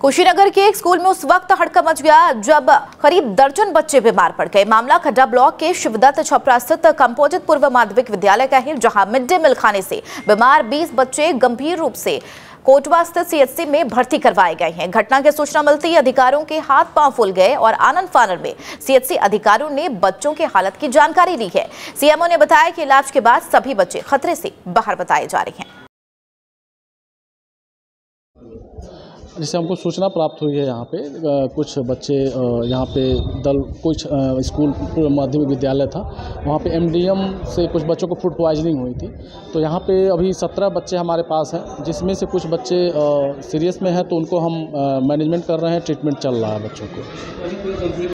कुशीनगर के एक स्कूल में उस वक्त हड़कंप मच गया जब करीब दर्जन बच्चे बीमार पड़ गए। मामला खड्डा ब्लॉक के शिवदत्त छपरा स्थित कंपोजिट पूर्व माध्यमिक विद्यालय का है, जहाँ मिड डे मील खाने से बीमार 20 बच्चे गंभीर रूप से कोटवा स्थित सीएचसी में भर्ती करवाए गए हैं। घटना की सूचना मिलते ही अधिकारियों के हाथ पाँव फूल गए और आनंद फानन में सीएचसी अधिकारियों ने बच्चों के हालत की जानकारी ली है। सीएमओ ने बताया कि इलाज के बाद सभी बच्चे खतरे से बाहर बताए जा रहे हैं। जिससे हमको सूचना प्राप्त हुई है यहाँ पे कुछ बच्चे यहाँ पे दल, कुछ स्कूल माध्यमिक विद्यालय था, वहाँ पे एमडीएम से कुछ बच्चों को फ़ूड पॉइजनिंग हुई थी। तो यहाँ पे अभी सत्रह बच्चे हमारे पास हैं, जिसमें से कुछ बच्चे सीरियस में हैं तो उनको हम मैनेजमेंट कर रहे हैं, ट्रीटमेंट चल रहा है बच्चों को।